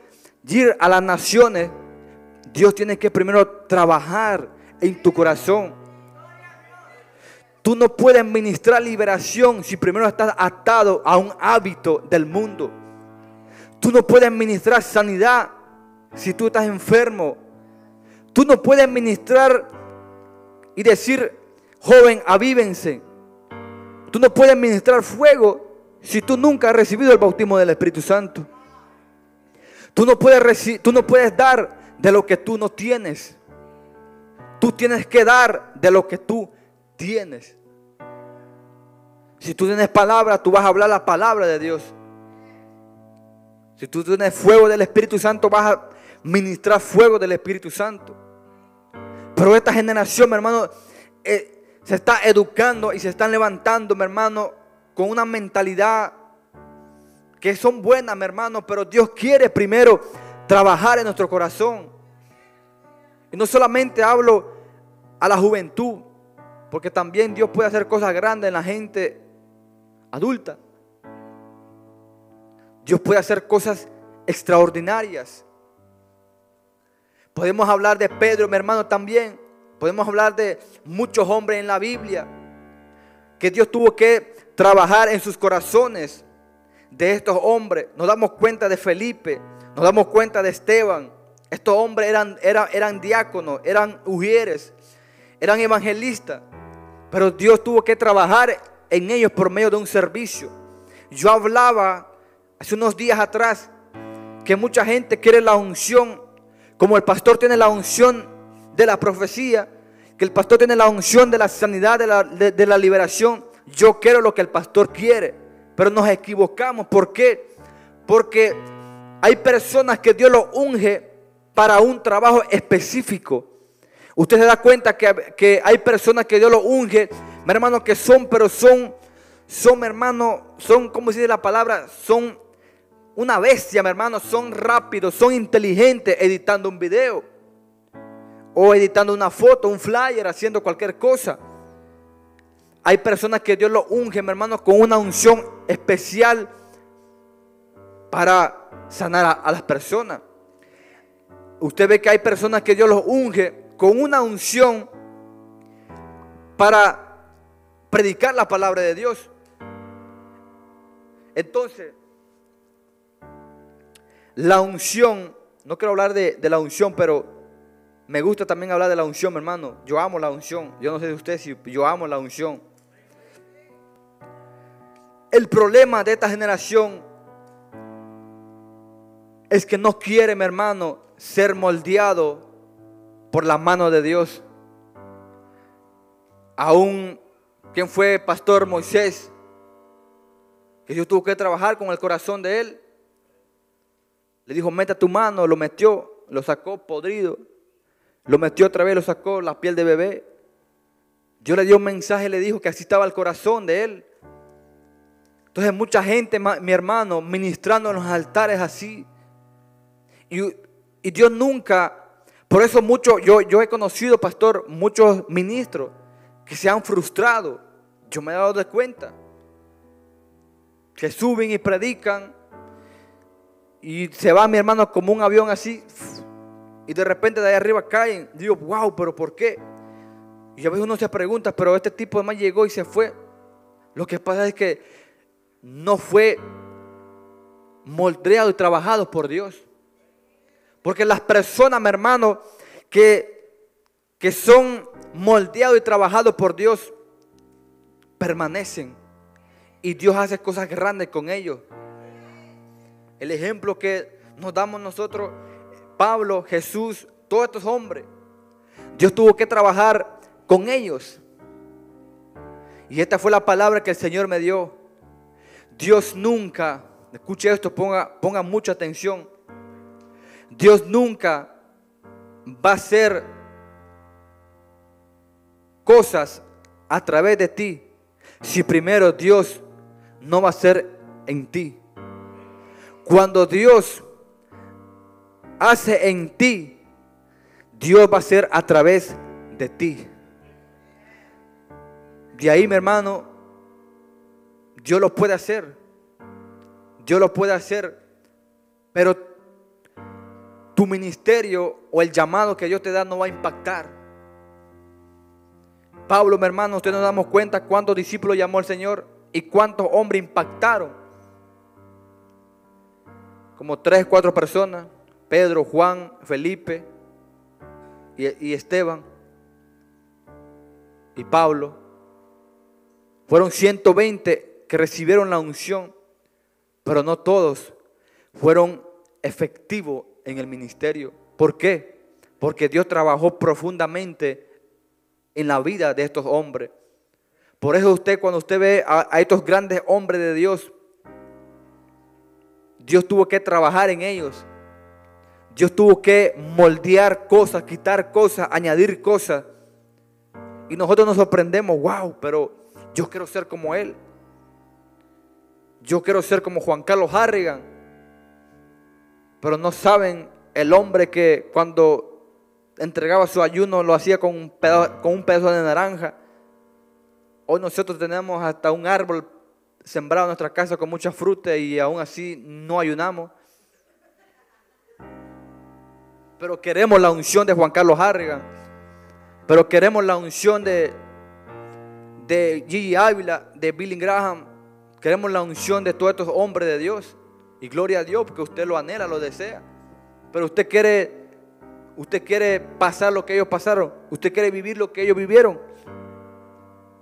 ir a las naciones, Dios tiene que primero trabajar en tu corazón. Tú no puedes ministrar liberación si primero estás atado a un hábito del mundo. Tú no puedes ministrar sanidad si tú estás enfermo. Tú no puedes ministrar y decir, joven, avívense. Tú no puedes ministrar fuego si tú nunca has recibido el bautismo del Espíritu Santo. Tú no puedes, tú no puedes dar de lo que tú no tienes. Tú tienes que dar de lo que tú tienes. Si tú tienes palabra, tú vas a hablar la palabra de Dios. Si tú tienes fuego del Espíritu Santo, vas a ministrar fuego del Espíritu Santo. Pero esta generación, mi hermano, eh, se está educando y se están levantando, mi hermano, con una mentalidad que son buenas, mi hermano, pero Dios quiere primero trabajar en nuestro corazón. Y no solamente hablo a la juventud, porque también Dios puede hacer cosas grandes en la gente adulta. Dios puede hacer cosas extraordinarias. Podemos hablar de Pedro, mi hermano, también. Podemos hablar de muchos hombres en la Biblia que Dios tuvo que trabajar en sus corazones de estos hombres. Nos damos cuenta de Felipe, nos damos cuenta de Esteban. Estos hombres eran, eran, eran diáconos, eran ujieres, eran evangelistas. Pero Dios tuvo que trabajar en ellos por medio de un servicio. Yo hablaba hace unos días atrás que mucha gente quiere la unción, como el pastor tiene la unción de la profecía, que el pastor tiene la unción de la sanidad, de la, de la liberación. Yo quiero lo que el pastor quiere, pero nos equivocamos. ¿Por qué? Porque hay personas que Dios los unge para un trabajo específico. Usted se da cuenta que, hay personas que Dios los unge, mi hermano, que son, pero son, son, mi hermano, son, ¿cómo se dice la palabra? Son una bestia, mi hermano, son rápidos, son inteligentes editando un video o editando una foto, un flyer, haciendo cualquier cosa. Hay personas que Dios los unge, mi hermano, con una unción especial para sanar a, las personas. Usted ve que hay personas que Dios los unge con una unción para predicar la palabra de Dios. Entonces, la unción, no quiero hablar de, de, la unción, pero me gusta también hablar de la unción, mi hermano. Yo amo la unción. Yo no sé de usted si yo amo la unción. El problema de esta generación es que no quiere, mi hermano, ser moldeado por la mano de Dios. Aún quien fue pastor Moisés, que Dios tuvo que trabajar con el corazón de él. Le dijo, meta tu mano, lo metió, lo sacó podrido, lo metió otra vez, lo sacó la piel de bebé. Dios le dio un mensaje, le dijo que así estaba el corazón de él. Entonces mucha gente, mi hermano, ministrando en los altares así. Y, Dios nunca, por eso mucho, yo, yo he conocido, pastor, muchos ministros que se han frustrado. Yo me he dado de cuenta. Que suben y predican. Y se va mi hermano como un avión así. Y de repente de ahí arriba caen. Digo, wow, pero ¿por qué? Y a veces uno se pregunta, pero este tipo además llegó y se fue. Lo que pasa es que no fue moldeado y trabajado por Dios. Porque las personas, mi hermano, que, que son moldeados y trabajados por Dios, permanecen. Y Dios hace cosas grandes con ellos. El ejemplo que nos damos nosotros, Pablo, Jesús, todos estos hombres, Dios tuvo que trabajar con ellos. Y esta fue la palabra que el Señor me dio. Dios nunca, escuche esto, ponga, ponga mucha atención. Dios nunca va a hacer cosas a través de ti si primero Dios no va a ser en ti. Cuando Dios hace en ti, Dios va a ser a través de ti. De ahí, mi hermano, Dios lo puede hacer. Dios lo puede hacer. Pero tu ministerio o el llamado que Dios te da no va a impactar. Pablo, mi hermano, usted nos damos cuenta cuántos discípulos llamó el Señor y cuántos hombres impactaron. Como tres, cuatro personas. Pedro, Juan, Felipe y, y Esteban y Pablo. Fueron 120 que recibieron la unción, pero no todos fueron efectivos en el ministerio. ¿Por qué? Porque Dios trabajó profundamente en la vida de estos hombres. Por eso usted cuando usted ve a, estos grandes hombres de Dios, Dios tuvo que trabajar en ellos. Dios tuvo que moldear cosas, quitar cosas, añadir cosas. Y nosotros nos sorprendemos, wow, pero yo quiero ser como Él. Yo quiero ser como Juan Carlos Harrigan. Pero no saben el hombre que cuando entregaba su ayuno lo hacía con un pedazo, con un pedazo de naranja. Hoy nosotros tenemos hasta un árbol sembrado en nuestra casa con mucha fruta y aún así no ayunamos. Pero queremos la unción de Juan Carlos Harrigan. Pero queremos la unción de, de Gigi Ávila, de Billy Graham. Queremos la unción de todos estos hombres de Dios. Y gloria a Dios porque usted lo anhela, lo desea. Pero usted quiere, usted quiere pasar lo que ellos pasaron. Usted quiere vivir lo que ellos vivieron.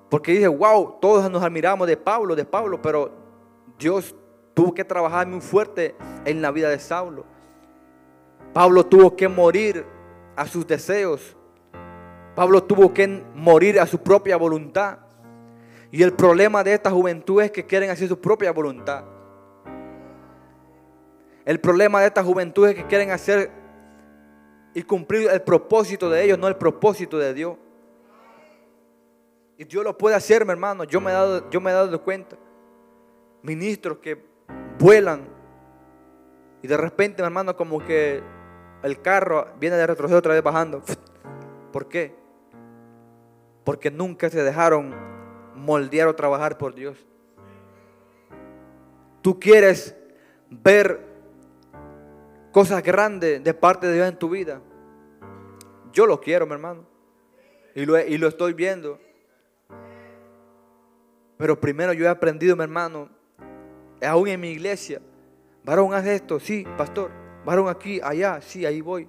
Porque dice, wow, todos nos admiramos de Pablo, de Pablo, pero Dios tuvo que trabajar muy fuerte en la vida de Saulo. Pablo tuvo que morir a sus deseos. Pablo tuvo que morir a su propia voluntad. Y el problema de esta juventud es que quieren hacer su propia voluntad. El problema de esta juventud es que quieren hacer y cumplir el propósito de ellos, no el propósito de Dios. Y Dios lo puede hacer, mi hermano. Yo me he dado, yo me he dado cuenta. Ministros que vuelan y de repente, mi hermano, como que el carro viene de retroceso otra vez bajando. ¿Por qué? Porque nunca se dejaron moldear o trabajar por Dios. Tú quieres ver cosas grandes de parte de Dios en tu vida. Yo lo quiero, mi hermano. Y lo, y lo estoy viendo. Pero primero yo he aprendido, mi hermano, aún en mi iglesia, varón, haz esto, sí, pastor, varón aquí, allá, sí, ahí voy.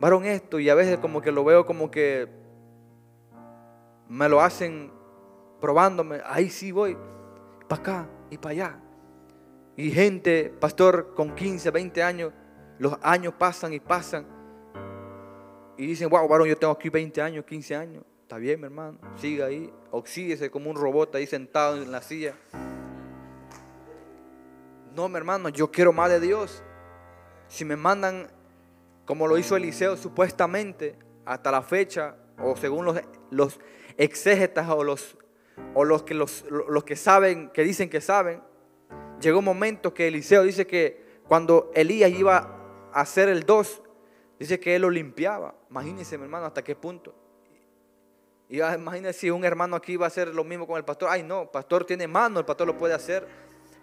Varón esto, y a veces como que lo veo como que me lo hacen probándome, ahí sí voy, para acá y para allá. Y gente, pastor, con 15, 20 años, los años pasan y pasan. Y dicen, wow, varón, yo tengo aquí 20 años, 15 años. Está bien, mi hermano. Siga ahí. Oxídese como un robot ahí sentado en la silla. No, mi hermano, yo quiero más de Dios. Si me mandan, como lo hizo Eliseo supuestamente, hasta la fecha, o según los, los exégetas o los, o los que, los, los que saben, que dicen que saben, llegó un momento que Eliseo dice que cuando Elías iba a hacer el 2, dice que él lo limpiaba. Imagínense, mi hermano, hasta qué punto. Y imagínese si un hermano aquí va a hacer lo mismo con el pastor. Ay, no, el pastor tiene mano, el pastor lo puede hacer.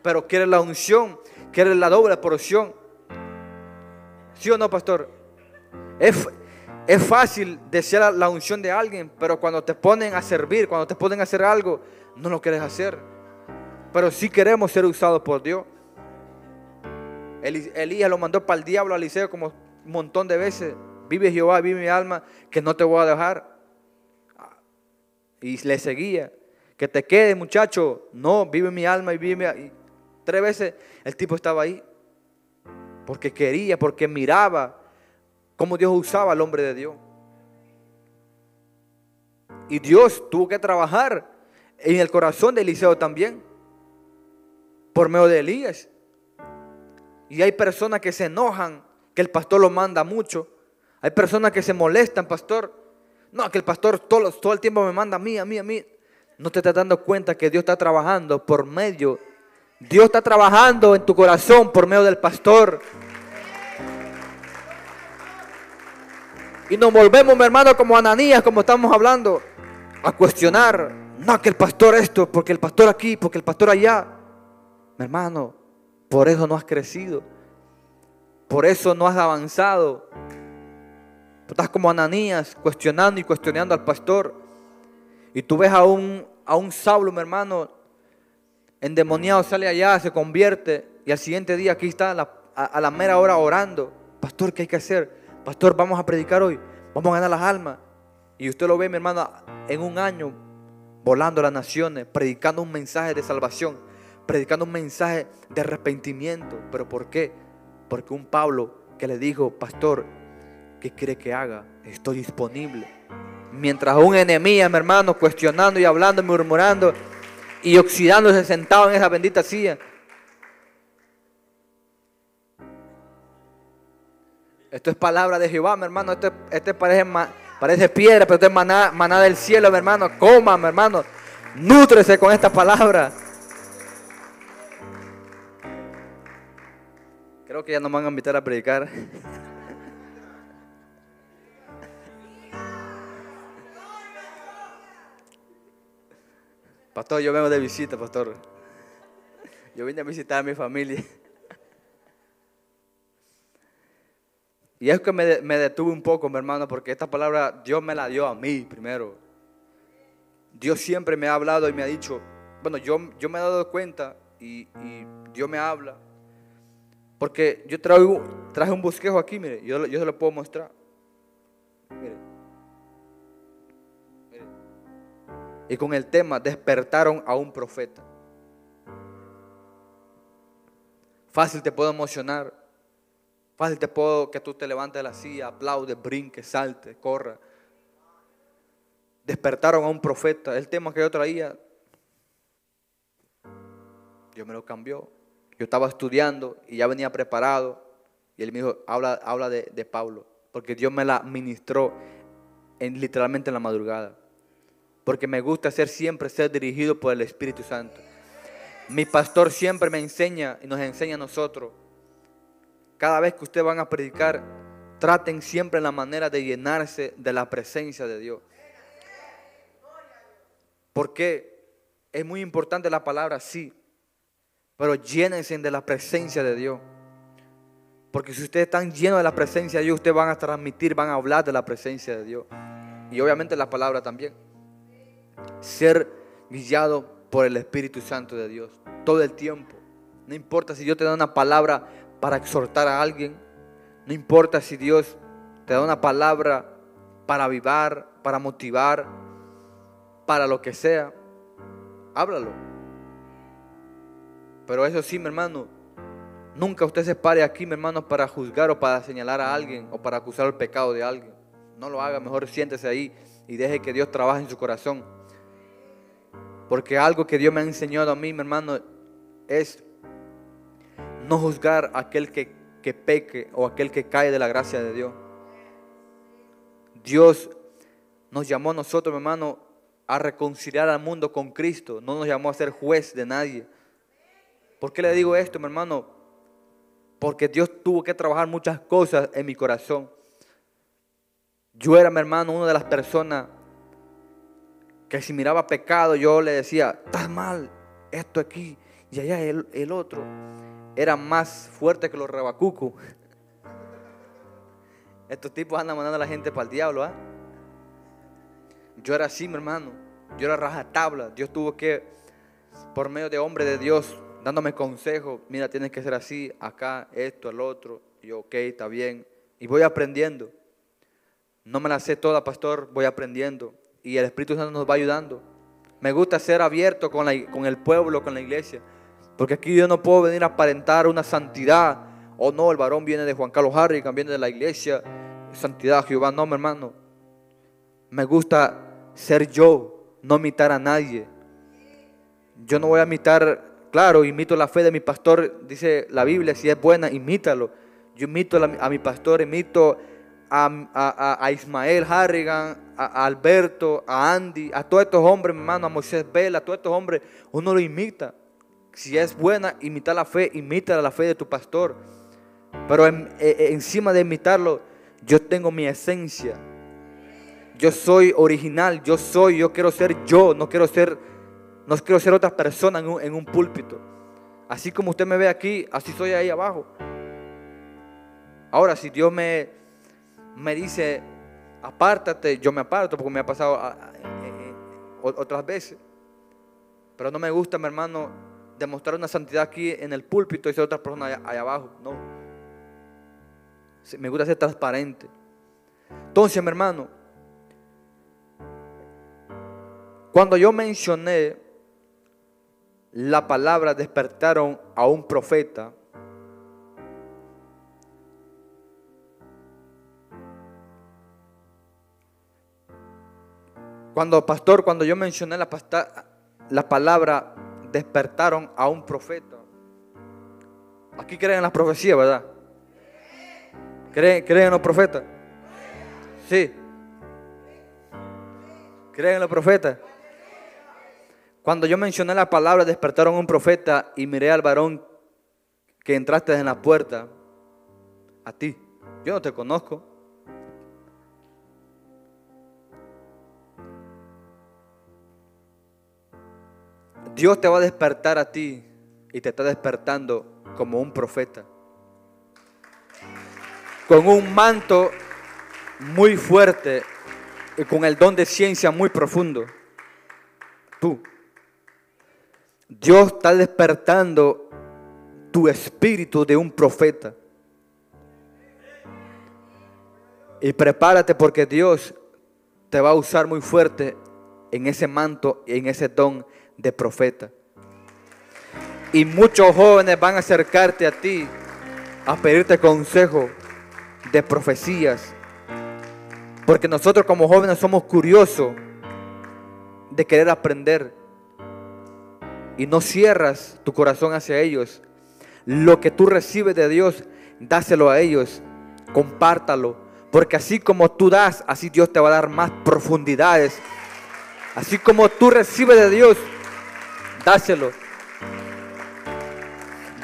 Pero quiere la unción, quiere la doble porción. ¿Sí o no, pastor? Es, es fácil desear la unción de alguien, pero cuando te ponen a servir, cuando te ponen a hacer algo, no lo quieres hacer. Pero sí queremos ser usados por Dios. Elías lo mandó para el diablo a Eliseo como un montón de veces. Vive Jehová, vive mi alma, que no te voy a dejar. Y le seguía. Que te quede, muchacho. No, vive mi alma y vive mi... tres veces el tipo estaba ahí. Porque quería, porque miraba cómo Dios usaba al hombre de Dios. Y Dios tuvo que trabajar en el corazón de Eliseo también. Por medio de Elías. Y hay personas que se enojan que el pastor lo manda mucho. Hay personas que se molestan, pastor no, que el pastor todo, todo el tiempo me manda a mí, a mí, a mí. No te estás dando cuenta que Dios está trabajando por medio. Dios está trabajando en tu corazón por medio del pastor. Y nos volvemos, mi hermano, como Ananías, como estamos hablando, a cuestionar. No, que el pastor esto, porque el pastor aquí, porque el pastor allá. Mi hermano, por eso no has crecido. Por eso no has avanzado. Estás como Ananías cuestionando y cuestionando al pastor. Y tú ves a un, a un Saulo, mi hermano, endemoniado, sale allá, se convierte. Y al siguiente día aquí está a la, a la mera hora orando. Pastor, ¿qué hay que hacer? Pastor, vamos a predicar hoy. Vamos a ganar las almas. Y usted lo ve, mi hermano, en un año volando las naciones, predicando un mensaje de salvación, predicando un mensaje de arrepentimiento. ¿Pero por qué? Porque un Pablo que le dijo, pastor, ¿Qué quiere que haga? Estoy disponible. Mientras un enemigo, mi hermano, cuestionando y hablando, murmurando y oxidándose sentado en esa bendita silla. Esto es palabra de Jehová, mi hermano. Esto, este parece, parece piedra, pero esto es maná, maná del cielo, mi hermano. Coma, mi hermano. Nútrese con esta palabra. Creo que ya nos van a invitar a predicar. Pastor, yo vengo de visita, pastor. Yo vine a visitar a mi familia. Y es que me, me, detuve un poco, mi hermano, porque esta palabra Dios me la dio a mí primero. Dios siempre me ha hablado y me ha dicho, bueno, yo, yo me he dado cuenta y, Dios me habla. Porque yo traigo, traje un bosquejo aquí, mire, yo, yo se lo puedo mostrar. Mire. y con el tema despertaron a un profeta. Fácil te puedo emocionar. Fácil te puedo que tú te levantes de la silla, aplaudes, brinques, saltes, corra. Despertaron a un profeta. El tema que yo traía, Dios me lo cambió. Yo estaba estudiando y ya venía preparado. Y él me dijo, habla, habla de, de Pablo. Porque Dios me la ministró en, literalmente en la madrugada porque me gusta ser siempre ser dirigido por el Espíritu Santo. Mi pastor siempre me enseña y nos enseña a nosotros. Cada vez que ustedes van a predicar, traten siempre la manera de llenarse de la presencia de Dios. Porque es muy importante la palabra, sí, pero llénense de la presencia de Dios. Porque si ustedes están llenos de la presencia de Dios, ustedes van a transmitir, van a hablar de la presencia de Dios. Y obviamente la palabra también ser guiado por el Espíritu Santo de Dios todo el tiempo. No importa si Dios te da una palabra para exhortar a alguien. No importa si Dios te da una palabra para avivar, para motivar, para lo que sea. Háblalo. Pero eso sí, mi hermano, nunca usted se pare aquí, mi hermano, para juzgar o para señalar a alguien o para acusar el pecado de alguien. No lo haga, mejor siéntese ahí y deje que Dios trabaje en su corazón. Porque algo que Dios me ha enseñado a mí, mi hermano, es no juzgar a aquel que, que peque o aquel que cae de la gracia de Dios. Dios nos llamó a nosotros, mi hermano, a reconciliar al mundo con Cristo. No nos llamó a ser juez de nadie. ¿Por qué le digo esto, mi hermano? Porque Dios tuvo que trabajar muchas cosas en mi corazón. Yo era, mi hermano, una de las personas que si miraba pecado yo le decía, estás mal, esto aquí y allá el, otro. Era más fuerte que los rebacucos. Estos tipos andan mandando a la gente para el diablo. ¿ah? Yo era así, mi hermano. Yo era rajatabla. Dios tuvo que, por medio de hombre de Dios, dándome consejos. Mira, tienes que ser así, acá, esto, el otro. Y yo, ok, está bien. Y voy aprendiendo. No me la sé toda, pastor. Voy aprendiendo y el Espíritu Santo nos va ayudando. Me gusta ser abierto con, con el pueblo, con la iglesia. Porque aquí yo no puedo venir a aparentar una santidad. O oh, no, el varón viene de Juan Carlos Harry, viene de la iglesia. Santidad, Jehová. No, mi hermano. Me gusta ser yo, no imitar a nadie. Yo no voy a imitar, claro, imito la fe de mi pastor, dice la Biblia, si es buena, imítalo. Yo imito a mi pastor, imito a, Ismael Harrigan, a, Alberto, a Andy, a todos estos hombres, hermano, a Moisés Vela, a todos estos hombres, uno lo imita. Si es buena, imita la fe, imita la fe de tu pastor. Pero e, e, encima de imitarlo, yo tengo mi esencia. Yo soy original, yo soy, yo quiero ser yo, no quiero ser, no quiero ser otra persona en un, en púlpito. Así como usted me ve aquí, así soy ahí abajo. Ahora, si Dios me, me dice, apártate, yo me aparto porque me ha pasado ah, ah, eh, eh, otras veces. Pero no me gusta, mi hermano, demostrar una santidad aquí en el púlpito y ser otra persona allá, abajo. No. Me gusta ser transparente. Entonces, mi hermano, cuando yo mencioné la palabra despertaron a un profeta, Cuando, pastor, cuando yo mencioné la, la palabra despertaron a un profeta. Aquí creen en las profecías, ¿verdad? ¿Creen, ¿Creen en los profetas? Sí. ¿Creen en los profetas? Cuando yo mencioné la palabra despertaron un profeta y miré al varón que entraste en la puerta, a ti. Yo no te conozco. Dios te va a despertar a ti y te está despertando como un profeta. Con un manto muy fuerte y con el don de ciencia muy profundo. Tú. Dios está despertando tu espíritu de un profeta. Y prepárate porque Dios te va a usar muy fuerte en ese manto y en ese don de profeta. Y muchos jóvenes van a acercarte a ti a pedirte consejo de profecías. Porque nosotros como jóvenes somos curiosos de querer aprender. Y no cierras tu corazón hacia ellos. Lo que tú recibes de Dios, dáselo a ellos. Compártalo. Porque así como tú das, así Dios te va a dar más profundidades. Así como tú recibes de Dios, dáselo.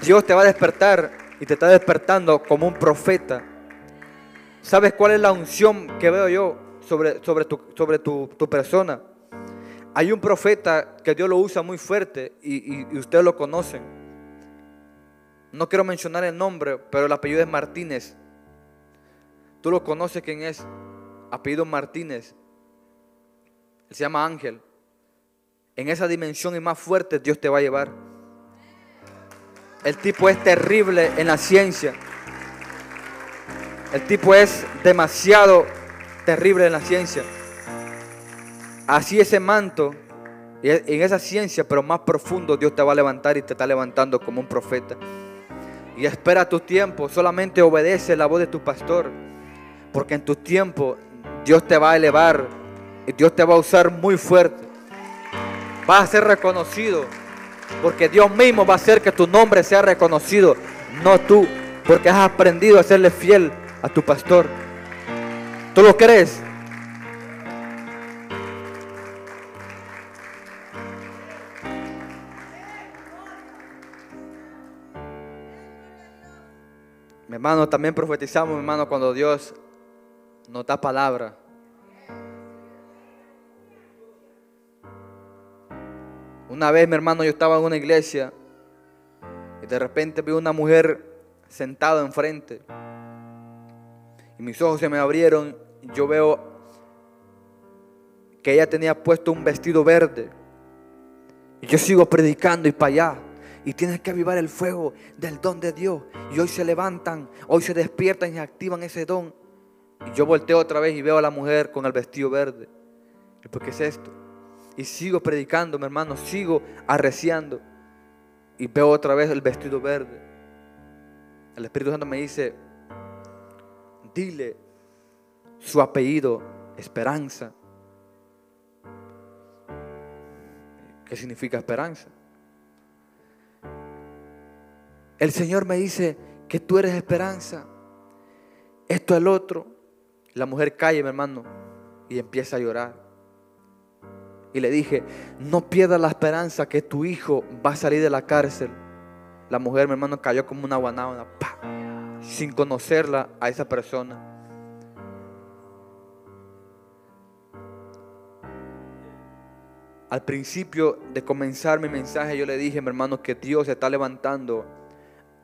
Dios te va a despertar y te está despertando como un profeta. ¿Sabes cuál es la unción que veo yo sobre, sobre, tu, sobre tu, persona? Hay un profeta que Dios lo usa muy fuerte y, y ustedes lo conocen. No quiero mencionar el nombre, pero el apellido es Martínez. Tú lo conoces quién es. Apellido Martínez. Se llama Ángel. En esa dimensión y más fuerte Dios te va a llevar. El tipo es terrible en la ciencia. El tipo es demasiado terrible en la ciencia. Así ese manto, en esa ciencia, pero más profundo, Dios te va a levantar y te está levantando como un profeta. Y espera tu tiempo, solamente obedece la voz de tu pastor, porque en tu tiempo Dios te va a elevar y Dios te va a usar muy fuerte. Vas a ser reconocido porque Dios mismo va a hacer que tu nombre sea reconocido, no tú, porque has aprendido a serle fiel a tu pastor. ¿Tú lo crees? Mi hermano, también profetizamos, mi hermano, cuando Dios nos da palabra. Una vez, mi hermano, yo estaba en una iglesia y de repente vi una mujer sentada enfrente. Y mis ojos se me abrieron y yo veo que ella tenía puesto un vestido verde. Y yo sigo predicando y para allá. Y tienes que avivar el fuego del don de Dios. Y hoy se levantan, hoy se despiertan y activan ese don. Y yo volteo otra vez y veo a la mujer con el vestido verde. ¿Y por qué es esto? Y sigo predicando, mi hermano, sigo arreciando. Y veo otra vez el vestido verde. El Espíritu Santo me dice, dile su apellido, esperanza. ¿Qué significa esperanza? El Señor me dice que tú eres esperanza. Esto es el otro. La mujer cae, mi hermano, y empieza a llorar y le dije, no pierdas la esperanza que tu hijo va a salir de la cárcel. La mujer, mi hermano, cayó como una guanábana, sin conocerla a esa persona. Al principio de comenzar mi mensaje, yo le dije, mi hermano, que Dios está levantando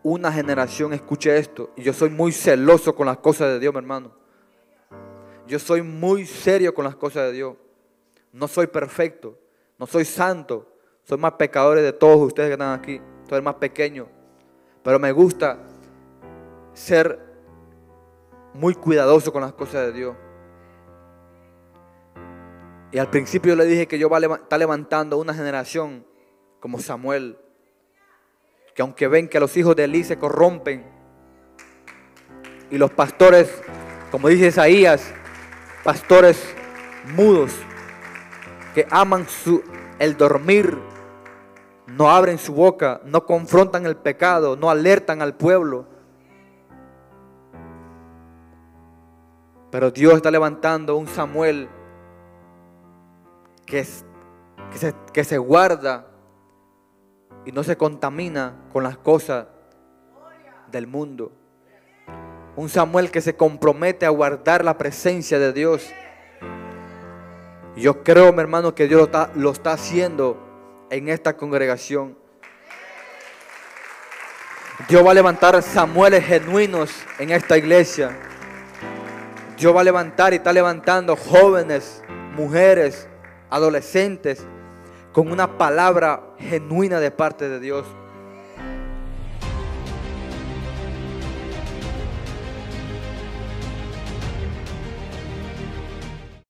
una generación. Escuche esto. Y yo soy muy celoso con las cosas de Dios, mi hermano. Yo soy muy serio con las cosas de Dios. No soy perfecto, no soy santo, soy más pecador de todos ustedes que están aquí, soy el más pequeño. Pero me gusta ser muy cuidadoso con las cosas de Dios. Y al principio le dije que yo va a estar levantando una generación como Samuel, que aunque ven que los hijos de Elí se corrompen y los pastores, como dice Isaías, pastores mudos, que aman su, el dormir, no abren su boca, no confrontan el pecado, no alertan al pueblo. Pero Dios está levantando un Samuel que, que, se, que se guarda y no se contamina con las cosas del mundo. Un Samuel que se compromete a guardar la presencia de Dios. Yo creo, mi hermano, que Dios lo está, haciendo en esta congregación. Dios va a levantar Samueles genuinos en esta iglesia. Dios va a levantar y está levantando jóvenes, mujeres, adolescentes con una palabra genuina de parte de Dios.